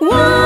Whoa!